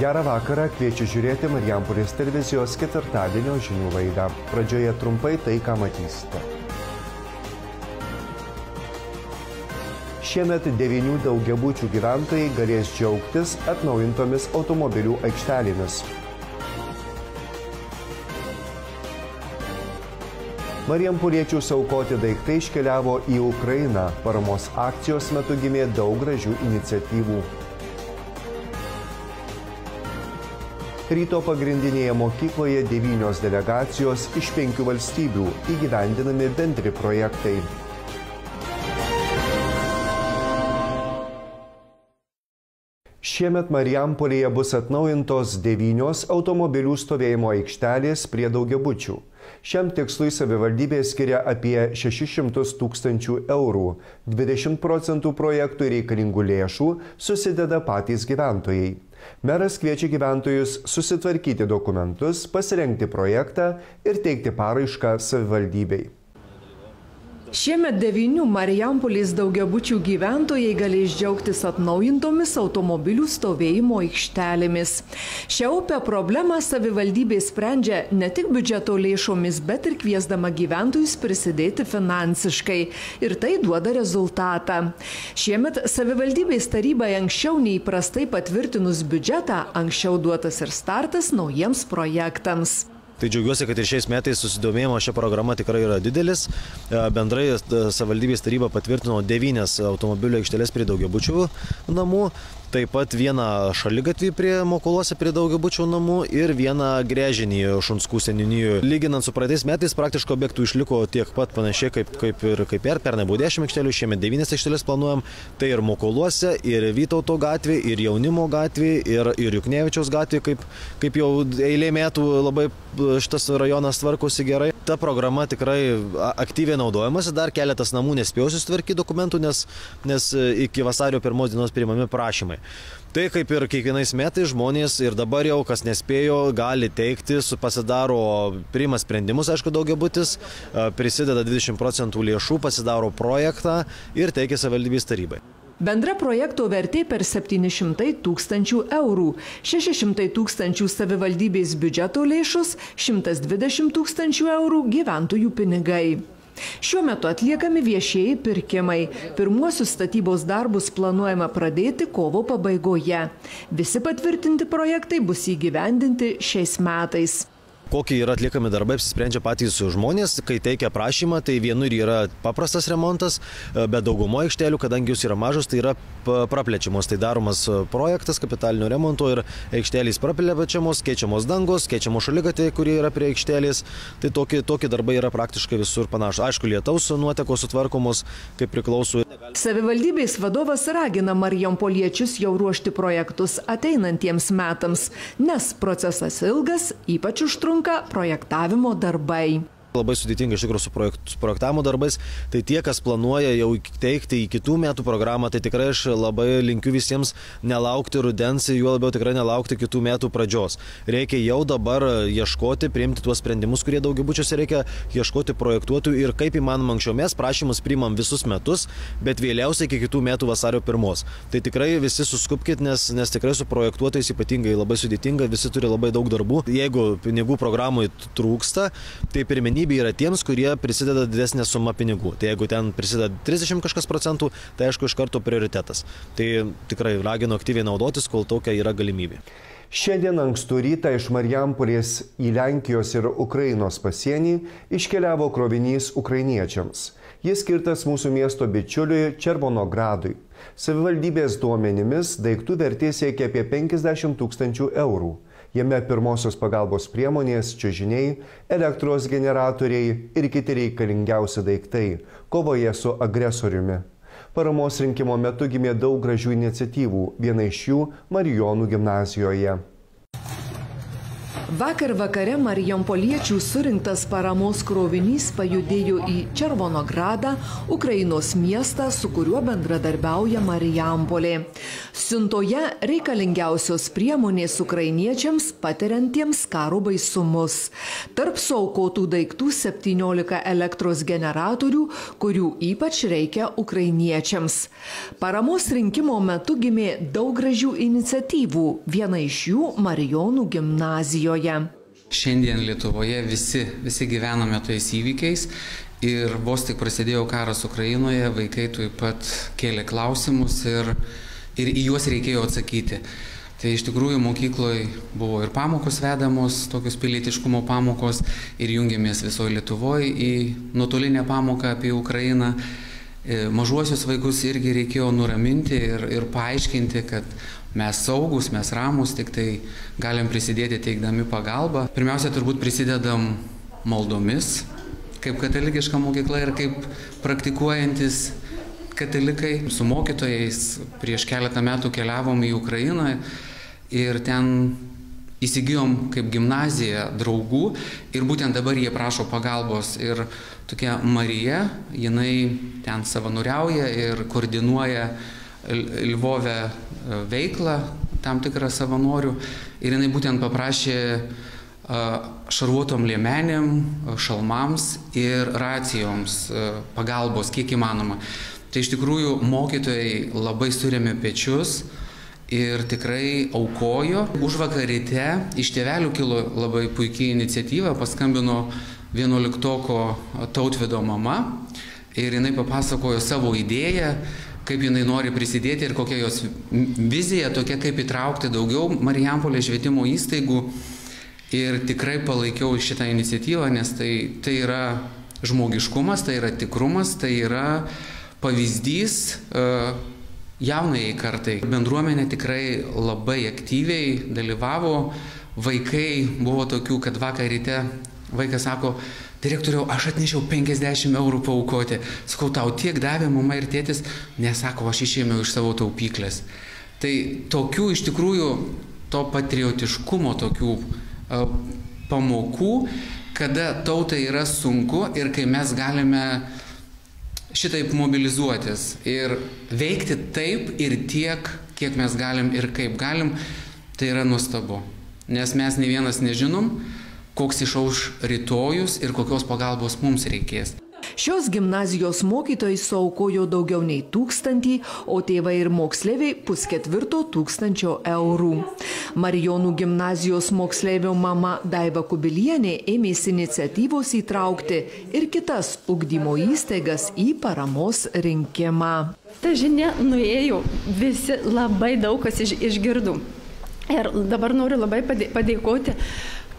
Gerą vakarą kviečiu žiūrėti Marijampolės televizijos ketvirtadienio žinių laidą. Pradžioje trumpai tai, ką matysite. Šiemet devinių daugiabučių gyventojai galės džiaugtis atnaujintomis automobilių aikštelėmis. Marijampoliečių saukoti daiktai iškeliavo į Ukrainą. Paramos akcijos metu gimė daug gražių iniciatyvų. Ryto pagrindinėje mokykloje devynios delegacijos iš penkių valstybių įgyvendinami bendri projektai. Šiemet Marijampolėje bus atnaujintos devynios automobilių stovėjimo aikštelės prie daugiabučių. Šiam tikslui savivaldybė skiria apie 600 tūkstančių eurų. 20 procentų projektų reikalingų lėšų susideda patys gyventojai. Meras kviečia gyventojus susitvarkyti dokumentus, pasirengti projektą ir teikti paraišką savivaldybei. Šiemet devinių Marijampolės daugiabučių gyventojai galės džiaugtis atnaujintomis automobilių stovėjimo aikštelėmis. Šią upę problemą savivaldybė sprendžia ne tik biudžeto lėšomis, bet ir kviesdama gyventojus prisidėti finansiškai. Ir tai duoda rezultatą. Šiemet savivaldybės tarybai anksčiau neįprastai patvirtinus biudžetą, anksčiau duotas ir startas naujiems projektams. Tai džiaugiuosi, kad ir šiais metais susidomėjimo šią programą tikrai yra didelis. Bendrai savivaldybės taryba patvirtino devynias automobilių aikštelės prie daugiabučių namų taip pat vieną šaligatvį prie Mokolose prie daugiabučių namų ir vieną grėžinį Šunskų seninijų. Lyginant su praeitais metais, praktiškai objektų išliko tiek pat panašiai kaip, kaip ir kaip per, pernai buvo 10 aikštelių, šiemet 9 aikštelės planuojam. Tai ir Mokolose, ir Vytauto gatvė, ir Jaunimo gatvė, ir, ir Juknevičiaus gatvė, kaip, kaip jau eilė metų labai šitas rajonas tvarkosi gerai. Ta programa tikrai aktyviai naudojamasi, dar keletas namų nespėjau susitvarkyti dokumentų, nes, nes iki vasario pirmos dienos priimami prašymai. Tai kaip ir kiekvienais metais žmonės ir dabar jau, kas nespėjo, gali teikti, pasidaro, priima sprendimus, aišku, daugiabutis, prisideda 20 procentų lėšų, pasidaro projektą ir teikia savivaldybės tarybai. Bendra projekto vertė per 700 tūkstančių eurų, 600 tūkstančių savivaldybės biudžeto lėšus, 120 tūkstančių eurų gyventojų pinigai. Šiuo metu atliekami viešieji pirkimai. Pirmuosius statybos darbus planuojama pradėti kovo pabaigoje. Visi patvirtinti projektai bus įgyvendinti šiais metais kokie yra atliekami darbai, apsisprendžia patys žmonės, kai teikia prašymą, tai vienur yra paprastas remontas, bet daugumo aikštelių, kadangi jūs yra mažos, tai yra praplečiamos, tai daromas projektas kapitalinio remonto ir aikštelės praplečiamos, keičiamos dangos, keičiamos šaligatė, kurie yra prie aikštelės, tai tokie, tokie darbai yra praktiškai visur panašus. Aišku, lietaus nuotekos sutvarkomos, kaip priklauso. Savivaldybės vadovas ragina Marijampoliečius jau ruošti projektus ateinantiems metams, nes procesas ilgas, ypač užtrunka projektavimo darbai. Labai sudėtinga iš tikrųjų su, projekt, su projektavimo darbais, tai tie, kas planuoja jau teikti į kitų metų programą, tai tikrai aš labai linkiu visiems nelaukti rudens juo labiau tikrai nelaukti kitų metų pradžios. Reikia jau dabar ieškoti, priimti tuos sprendimus, kurie daugiabučiuose reikia ieškoti projektuotojų ir kaip įmanoma anksčiau mes prašymus priimam visus metus, bet vėliausiai iki kitų metų vasario pirmos. Tai tikrai visi suskupkite, nes, nes tikrai su projektuotojais ypatingai labai sudėtinga, visi turi labai daug darbų. Jeigu pinigų programai trūksta, tai pirminį galimybė yra tiems, kurie prisideda didesnę sumą pinigų. Tai jeigu ten prisideda 30 kažkas procentų, tai aišku iš karto prioritetas. Tai tikrai raginu aktyviai naudotis, kol tokia yra galimybė. Šiandien ankstų rytą iš Marijampolės į Lenkijos ir Ukrainos pasienį iškeliavo krovinys ukrainiečiams. Jis skirtas mūsų miesto bičiuliui Červonogradui. Savivaldybės duomenimis daiktų vertė siekia apie 50 tūkstančių eurų. Jame pirmosios pagalbos priemonės, čiažiniai, elektros generatoriai ir kiti reikalingiausi daiktai kovoje su agresoriumi. Paramos rinkimo metu gimė daug gražių iniciatyvų, viena iš jų Marijonų gimnazijoje. Vakar vakare Marijampoliečių surinktas paramos krovinys pajudėjo į Červonogradą, Ukrainos miestą, su kuriuo bendradarbiauja Marijampolė. Siuntoje reikalingiausios priemonės ukrainiečiams patiriantiems karo baisumus. Tarp suaukotų daiktų 17 elektros generatorių, kurių ypač reikia ukrainiečiams. Paramos rinkimo metu gimė daug gražių iniciatyvų, viena iš jų Marijonų gimnazijoje. Šiandien Lietuvoje visi, visi gyvename tais įvykiais ir vos tik prasidėjo karas Ukrainoje, vaikai taip pat kėlė klausimus ir, ir į juos reikėjo atsakyti. Tai iš tikrųjų mokykloje buvo ir pamokos vedamos, tokios pilietiškumo pamokos ir jungiamės visoje Lietuvoje į nuotolinę pamoką apie Ukrainą. E, mažuosius vaikus irgi reikėjo nuraminti ir, ir paaiškinti, kad mes saugus, mes ramus, tik tai galim prisidėti teikdami pagalbą. Pirmiausia, turbūt prisidedam maldomis, kaip katalikiška mokykla ir kaip praktikuojantis katalikai. Su mokytojais prieš keletą metų keliavom į Ukrainą ir ten įsigijom kaip gimnaziją draugų ir būtent dabar jie prašo pagalbos. Ir tokia Marija, jinai ten savanoriauja ir koordinuoja Lvove veiklą tam tikrą savanorių ir jinai būtent paprašė e, šarvuotom liemenėm, e, šalmams ir racijoms pagalbos, kiek įmanoma. Tai iš tikrųjų mokytojai labai surėmė pečius ir tikrai aukojo. Už vakaryte iš tėvelių kilo labai puikiai iniciatyva, paskambino 11-oko tautvido mama ir jinai papasakojo savo idėją, kaip jinai nori prisidėti ir kokia jos vizija tokia, kaip įtraukti daugiau Marijampolės švietimo įstaigų. Ir tikrai palaikiau šitą iniciatyvą, nes tai, tai yra žmogiškumas, tai yra tikrumas, tai yra pavyzdys uh, jaunai kartai. Bendruomenė tikrai labai aktyviai dalyvavo, vaikai buvo tokių, kad vakar ryte vaikas sako, Direktoriau, aš atnešiau 50 eurų paukoti. Sakau, tau tiek davė mama ir tėtis, nesako, aš išėmiau iš savo taupyklės. Tai tokių iš tikrųjų to patriotiškumo, tokių uh, pamokų, kada tautai yra sunku ir kai mes galime šitaip mobilizuotis ir veikti taip ir tiek, kiek mes galim ir kaip galim, tai yra nuostabu. Nes mes ne vienas nežinom, koks išauš rytojus ir kokios pagalbos mums reikės. Šios gimnazijos mokytojai saukojo daugiau nei tūkstantį, o tėvai ir moksleiviai pusketvirto tūkstančio eurų. Marijonų gimnazijos moksleivio mama Daiva Kubilienė ėmėsi iniciatyvos įtraukti ir kitas ugdymo įstaigas į paramos rinkimą. Ta žinia nuėjo, visi labai daug kas išgirdo. Ir dabar noriu labai padėkoti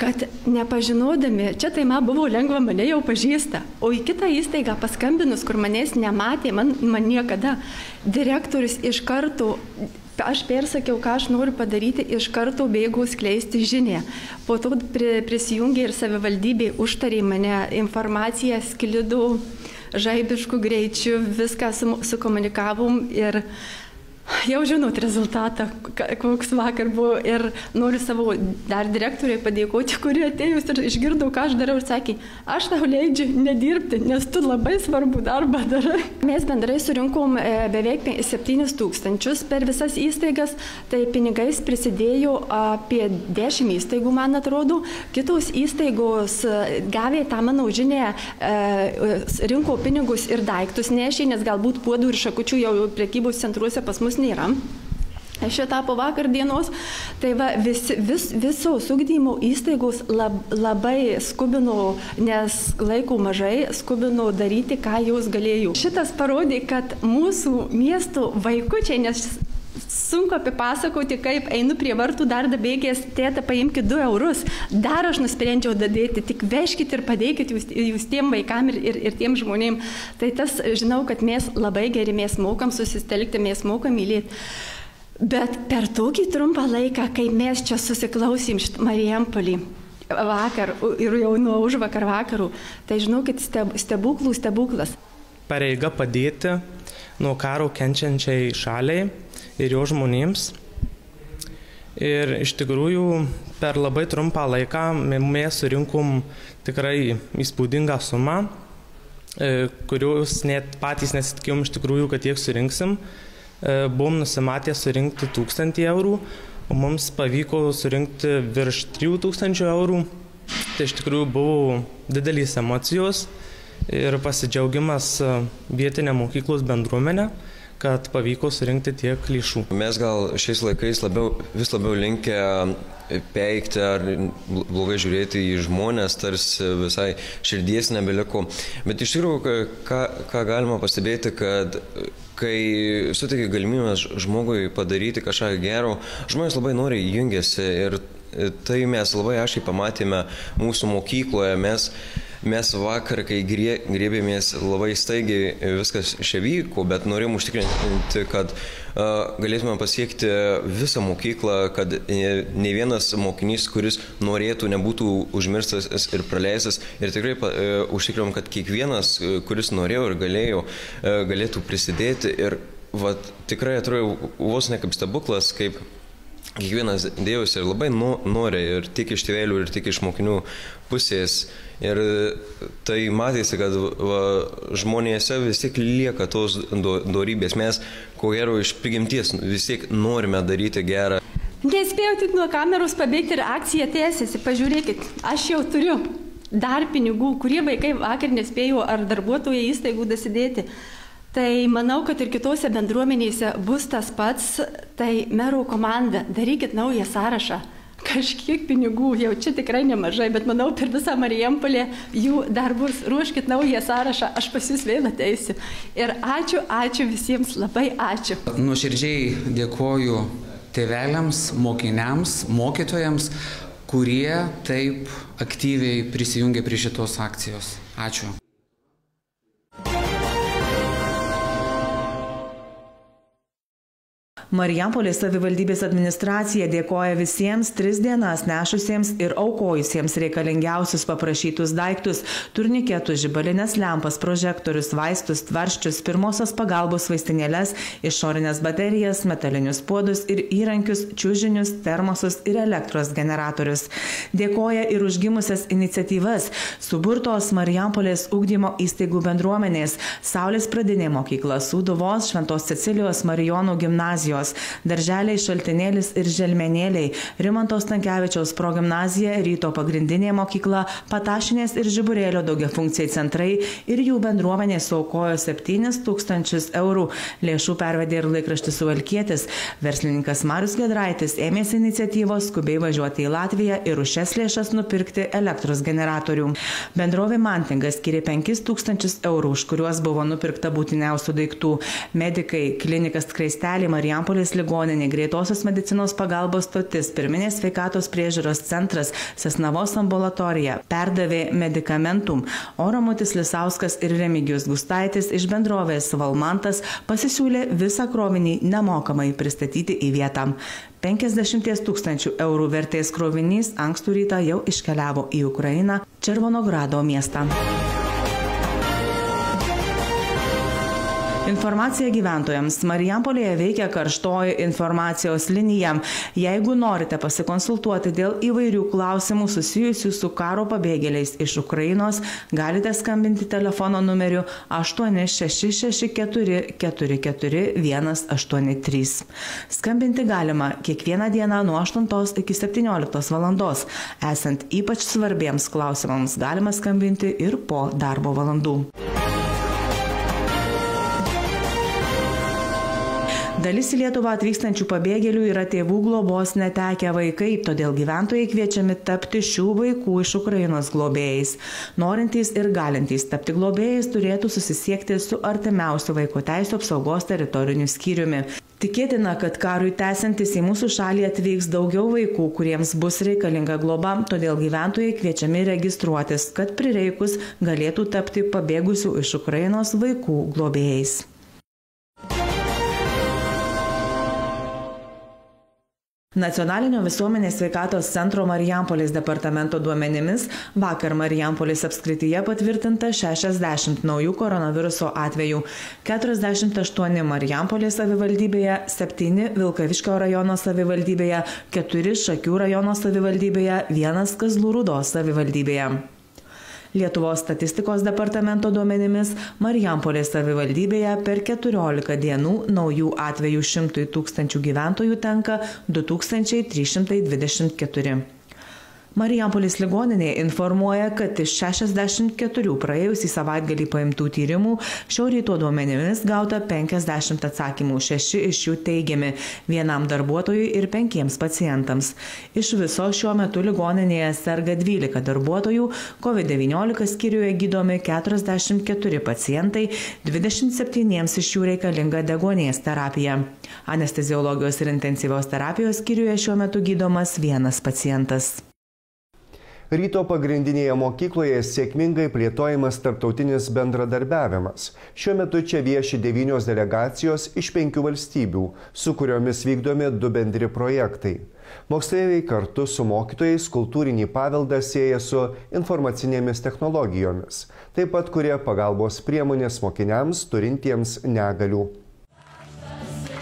kad nepažinodami, čia tai man buvo lengva, mane jau pažįsta, o į kitą įstaigą paskambinus, kur manęs nematė, man, man niekada, direktorius iš karto aš persakiau, ką aš noriu padaryti, iš karto bėgau skleisti žinę. Po to pri, prisijungė ir savivaldybė, užtarė mane, informaciją sklidu žaibiškų greičių, viską sukomunikavom ir Jau žinot rezultatą, koks vakar buvo ir noriu savo dar direktoriai padėkoti, kurie atėjus ir išgirdau, ką aš darau ir sakė, aš tau leidžiu nedirbti, nes tu labai svarbu darbą darai. Mes bendrai surinkom e, beveik 7 tūkstančius per visas įstaigas, tai pinigais prisidėjo apie 10 įstaigų, man atrodo, kitos įstaigos e, gavė tą mano žinę, e, rinko pinigus ir daiktus nešė, nes galbūt puodų ir šakučių jau prekybos centruose pas mus nėra. Šitą po vakar dienos, tai va, vis, vis, visos ugdymo įstaigos lab, labai skubino, nes laiko mažai, skubino daryti, ką jos galėjo. Šitas parodė, kad mūsų miestų vaikučiai, nes sunku apipasakoti, kaip einu prie vartų dar dabėgęs, tėta, paimkite 2 eurus, dar aš nusprendžiau dadėti, tik veškite ir padėkite jūs, jūs tiem vaikam ir, ir, ir tiem žmonėm. Tai tas, žinau, kad mes labai geri, mes mokam susitelkti, mes mokam mylėti. Bet per tokį trumpą laiką, kai mes čia susiklausim Marijampolį, vakar ir jau nuo už vakar vakarų, tai žinokit, stebuklų stebuklas. Pareiga padėti nuo karo kenčiančiai šaliai ir jo žmonėms. Ir iš tikrųjų per labai trumpą laiką mes surinkom tikrai įspūdingą sumą, e, kurios net patys nesitikėjom iš tikrųjų, kad tiek surinksim. E, buvom nusimatę surinkti 1000 eurų, o mums pavyko surinkti virš 3000 eurų. Tai iš tikrųjų buvo didelys emocijos ir pasidžiaugimas e, vietinė mokyklos bendruomenė kad pavyko surinkti tiek lėšų. Mes gal šiais laikais labiau, vis labiau linkę peikti ar blogai žiūrėti į žmonės, tarsi visai širdies nebeliko. Bet iš tikrųjų, ką, ką galima pastebėti, kad kai suteikia galimybę žmogui padaryti kažką gero, žmonės labai noriai jungiasi ir tai mes labai aiškiai pamatėme mūsų mokykloje. Mes Mes vakar, kai griebėmės labai staigiai, viskas čia vyko, bet norim užtikrinti, kad uh, galėtume pasiekti visą mokyklą, kad ne vienas mokinys, kuris norėtų, nebūtų užmirstas ir praleistas. Ir tikrai uh, užtikrinom, kad kiekvienas, kuris norėjo ir galėjo, uh, galėtų prisidėti. Ir vat, tikrai atrodo vos ne kaip stebuklas, kaip kiekvienas dėjus ir labai nu, nori ir tik iš tėvelių, ir tik iš mokinių pusės. Ir tai matėsi, kad va, žmonėse vis tiek lieka tos do, dorybės. Mes, ko gero, iš prigimties vis tiek norime daryti gerą. Nespėjau tik nuo kameros pabėgti ir akcija tęsiasi. Pažiūrėkit, aš jau turiu dar pinigų, kurie vaikai vakar nespėjo ar darbuotojai įstaigų dasidėti. Tai manau, kad ir kitose bendruomenėse bus tas pats, tai merų komanda, darykit naują sąrašą. Kažkiek pinigų, jau čia tikrai nemažai, bet manau, per visą Marijampolę jų dar bus. Ruoškit naują sąrašą, aš pas jūs vėl ateisiu. Ir ačiū, ačiū visiems, labai ačiū. Nuoširdžiai dėkoju tėveliams, mokiniams, mokytojams, kurie taip aktyviai prisijungia prie šitos akcijos. Ačiū. Marijampolės savivaldybės administracija dėkoja visiems tris dienas nešusiems ir aukojusiems reikalingiausius paprašytus daiktus - turniketus, žibalinės lempas, prožektorius, vaistus, tvarščius, pirmosios pagalbos vaistinėlės, išorinės baterijas, metalinius puodus ir įrankius, čiūžinius, termosus ir elektros generatorius. Dėkoja ir užgimusias iniciatyvas suburtos Marijampolės ugdymo įstaigų bendruomenės - Saulės pradinė mokykla, Sūduvos, Šventos Cecilijos Marijonų gimnazijos mokyklos, darželiai Šaltinėlis ir Želmenėliai, Rimantos Tankievičiaus progymnazija, Ryto pagrindinė mokykla, Patašinės ir Žiburėlio daugiafunkcijai centrai ir jų bendruomenė saukojo 7 tūkstančius eurų. Lėšų pervedė ir laikraštis Suvalkietis. Verslininkas Marius Gedraitis ėmėsi iniciatyvos skubiai važiuoti į Latviją ir už šias lėšas nupirkti elektros generatorių. Bendrovė Mantingas skiria 5 tūkstančius eurų, už kuriuos buvo nupirkta būtiniausių daiktų. Medikai, klinikas Kraistelė, Marijampolė Marijampolės ligoninė, greitosios medicinos pagalbos stotis, pirminės sveikatos priežiūros centras, Sesnavos ambulatorija perdavė medikamentum, o Ramutis Lisauskas ir Remigijus Gustaitis iš bendrovės Valmantas pasisiūlė visą krovinį nemokamai pristatyti į vietą. 50 tūkstančių eurų vertės krovinys ankstų rytą jau iškeliavo į Ukrainą Červonogrado miestą. Informacija gyventojams. Marijampolėje veikia karštoji informacijos linija. Jeigu norite pasikonsultuoti dėl įvairių klausimų susijusių su karo pabėgėliais iš Ukrainos, galite skambinti telefono numeriu 8664444183. Skambinti galima kiekvieną dieną nuo 8 iki 17 val. Esant ypač svarbiems klausimams galima skambinti ir po darbo valandų. Dalis į Lietuvą atvykstančių pabėgėlių yra tėvų globos netekę vaikai, todėl gyventojai kviečiami tapti šių vaikų iš Ukrainos globėjais. Norintys ir galintys tapti globėjais turėtų susisiekti su artimiausiu vaiko teisų apsaugos teritoriniu skyriumi. Tikėtina, kad karui tęsiantis į mūsų šalį atvyks daugiau vaikų, kuriems bus reikalinga globa, todėl gyventojai kviečiami registruotis, kad prireikus galėtų tapti pabėgusių iš Ukrainos vaikų globėjais. Nacionalinio visuomenės sveikatos centro Marijampolės departamento duomenimis vakar Marijampolės apskrityje patvirtinta 60 naujų koronaviruso atvejų, 48 Marijampolės savivaldybėje, 7 Vilkaviškio rajono savivaldybėje, 4 Šakių rajono savivaldybėje, 1 Kazlų Rūdos savivaldybėje. Lietuvos statistikos departamento duomenimis Marijampolės savivaldybėje per 14 dienų naujų atvejų 100 tūkstančių gyventojų tenka 2324. Marijampolis ligoninė informuoja, kad iš 64 praėjusį savaitgalį paimtų tyrimų šio ryto duomenimis gauta 50 atsakymų, 6 iš jų teigiami vienam darbuotojui ir 5 pacientams. Iš viso šiuo metu ligoninėje serga 12 darbuotojų, COVID-19 skyriuje gydomi 44 pacientai, 27 iš jų reikalinga degonės terapija. Anesteziologijos ir intensyvios terapijos skyriuje šiuo metu gydomas vienas pacientas. Ryto pagrindinėje mokykloje sėkmingai plėtojamas tarptautinis bendradarbiavimas. Šiuo metu čia vieši devynios delegacijos iš penkių valstybių, su kuriomis vykdomi du bendri projektai. Moksleiviai kartu su mokytojais kultūrinį paveldą sieja su informacinėmis technologijomis, taip pat kurie pagalbos priemonės mokiniams turintiems negalių.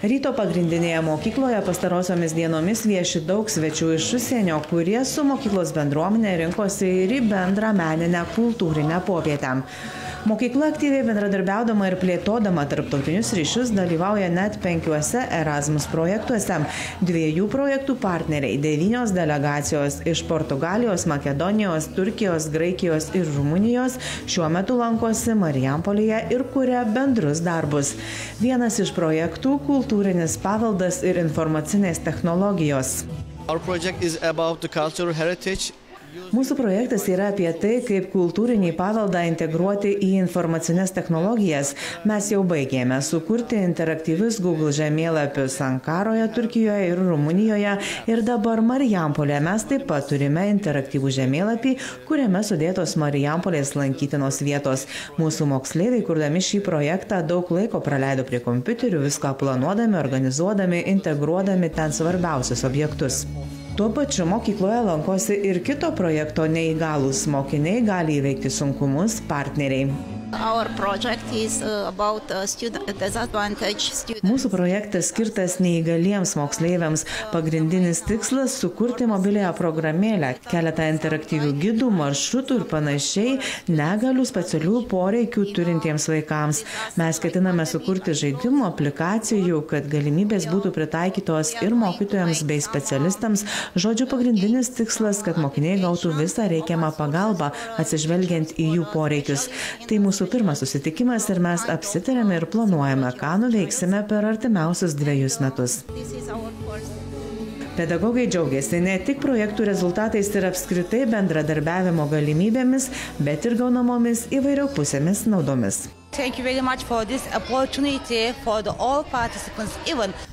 Ryto pagrindinėje mokykloje pastarosiomis dienomis vieši daug svečių iš užsienio, kurie su mokyklos bendruomenė rinkosi ir į bendrą meninę kultūrinę popietę. Mokykla aktyviai bendradarbiaudama ir plėtodama tarptautinius ryšius dalyvauja net penkiuose Erasmus projektuose. Dviejų projektų partneriai - devynios delegacijos iš Portugalijos, Makedonijos, Turkijos, Graikijos ir Rumunijos šiuo metu lankosi Marijampolėje ir kuria bendrus darbus. Vienas iš projektų - kultūrinis paveldas ir informacinės technologijos. Our project is about the cultural heritage Mūsų projektas yra apie tai, kaip kultūrinį paveldą integruoti į informacinės technologijas. Mes jau baigėme sukurti interaktyvius Google žemėlapius Ankaroje, Turkijoje ir Rumunijoje ir dabar Marijampolė mes taip pat turime interaktyvų žemėlapį, kuriame sudėtos Marijampolės lankytinos vietos. Mūsų moksleiviai, kurdami šį projektą, daug laiko praleido prie kompiuterių, viską planuodami, organizuodami, integruodami ten svarbiausius objektus. Tuo pačiu mokykloje lankosi ir kito projekto neįgalus mokiniai gali įveikti sunkumus partneriai. Uh, uh, students. Mūsų projektas skirtas neįgaliems moksleiviams. Pagrindinis tikslas - sukurti mobilėją programėlę, keletą interaktyvių gidų, maršrutų ir panašiai negalių specialių poreikių turintiems vaikams. Mes ketiname sukurti žaidimų, aplikacijų, kad galimybės būtų pritaikytos ir mokytojams bei specialistams. Žodžiu, pagrindinis tikslas, kad mokiniai gautų visą reikiamą pagalbą, atsižvelgiant į jų poreikius. Tai mūsų mūsų pirmas susitikimas ir mes apsitarėme ir planuojame, ką nuveiksime per artimiausius dviejus metus. Pedagogai džiaugiasi ne tik projektų rezultatais ir apskritai bendradarbiavimo galimybėmis, bet ir gaunamomis įvairiaupusėmis naudomis.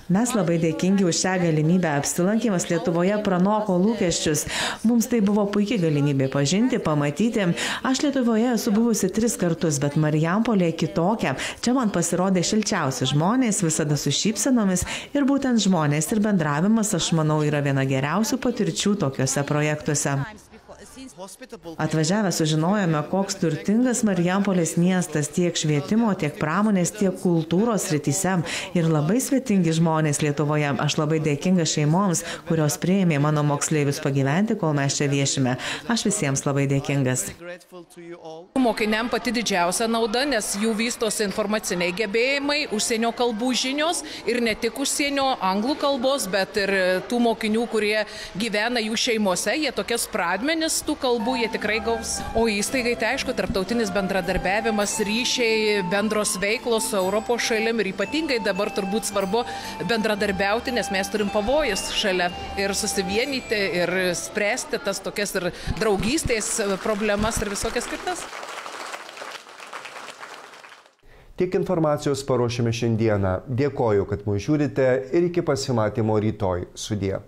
Mes labai dėkingi už šią galimybę. Apsilankimas Lietuvoje pranoko lūkesčius. Mums tai buvo puikia galimybė pažinti, pamatyti. Aš Lietuvoje esu buvusi tris kartus, bet Marijampolė kitokia. Čia man pasirodė šilčiausi žmonės, visada su šypsenomis ir būtent žmonės ir bendravimas, aš manau, yra viena geriausių patirčių tokiuose projektuose. Atvažiavę sužinojome, koks turtingas Marijampolės miestas tiek švietimo, tiek pramonės, tiek kultūros rytise ir labai svetingi žmonės Lietuvoje. Aš labai dėkinga šeimoms, kurios prieimė mano moksleivius pagyventi, kol mes čia viešime. Aš visiems labai dėkingas. Mokiniam pati didžiausia nauda, nes jų vystosi informaciniai gebėjimai, užsienio kalbų žinios ir ne tik užsienio anglų kalbos, bet ir tų mokinių, kurie gyvena jų šeimose, jie tokias pradmenis tų kalbų kalbų jie tikrai gaus. O įstaigai tai aišku, tarptautinis bendradarbiavimas, ryšiai, bendros veiklos su Europos šalim ir ypatingai dabar turbūt svarbu bendradarbiauti, nes mes turim pavojus šalia ir susivienyti ir spręsti tas tokias ir draugystės problemas ir visokias kitas. Tiek informacijos paruošėme šiandieną. Dėkoju, kad mūsų žiūrite ir iki pasimatymo rytoj. Sudie.